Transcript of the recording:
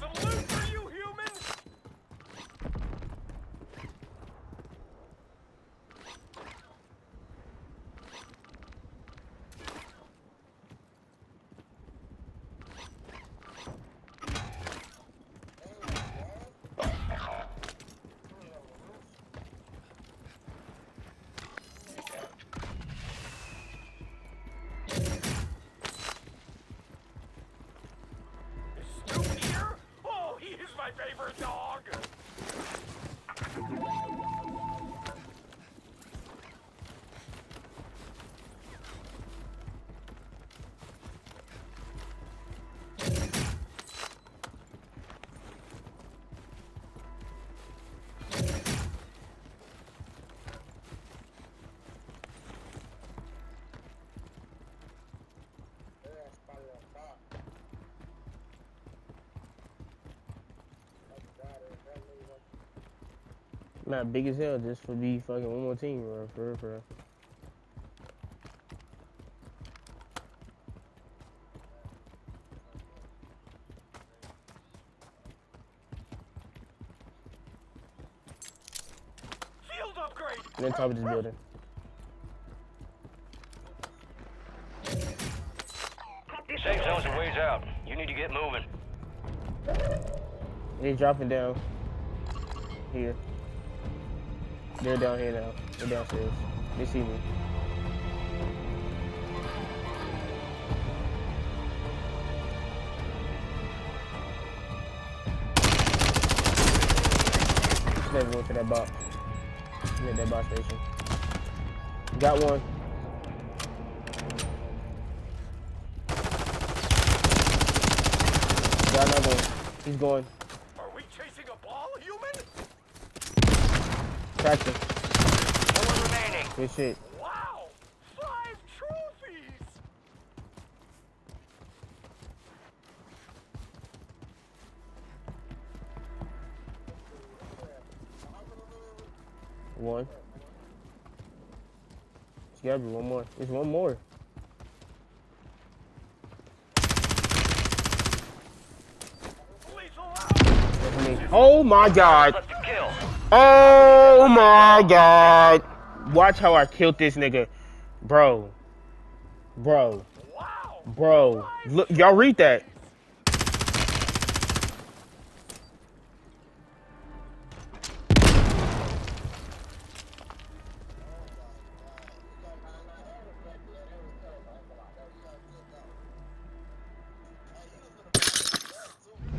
some loot my favorite dog. Not big as hell just for be fucking one more team, bro. For real, for real. Upgrade. And then top of this building. Safe zone's a ways out. You need to get moving. They dropping down. Here. They're down here now. They're downstairs. They see me. Just never went to that box. Yeah, that box station. Got one. Got another one. He's going. Traction. Four remaining. Good shit. Wow! Five trophies! One. Gotta be one more. There's one more. Lethal out! That's me. Oh my god. Oh my god. Watch how I killed this nigga. Bro. Bro. Bro. Look, y'all read that.